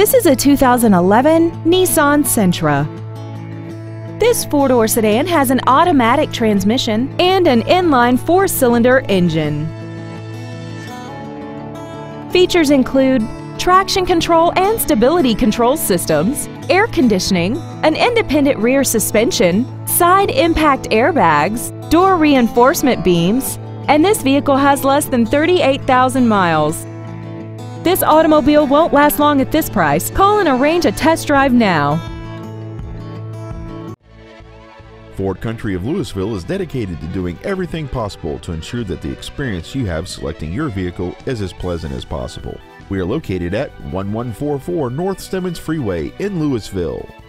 This is a 2011 Nissan Sentra. This four-door sedan has an automatic transmission and an inline four-cylinder engine. Features include traction control and stability control systems, air conditioning, an independent rear suspension, side impact airbags, door reinforcement beams, and this vehicle has less than 38,000 miles. This automobile won't last long at this price. Call and arrange a test drive now. Ford Country of Lewisville is dedicated to doing everything possible to ensure that the experience you have selecting your vehicle is as pleasant as possible. We are located at 1144 North Stemmons Freeway in Lewisville.